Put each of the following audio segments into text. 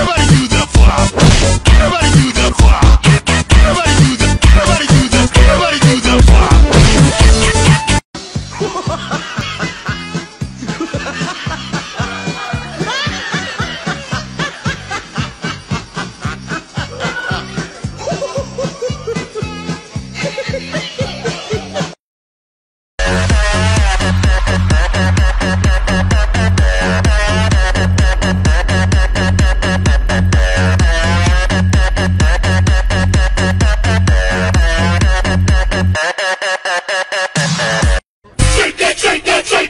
Everybody do the flop. Everybody do the flop. Shake that, shake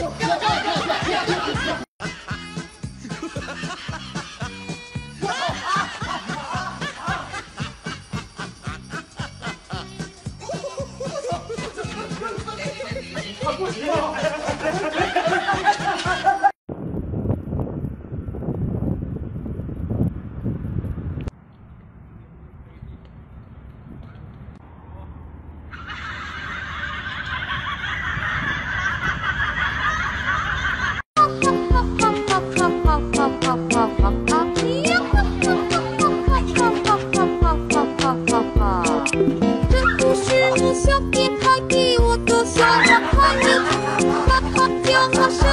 Não. 有陌生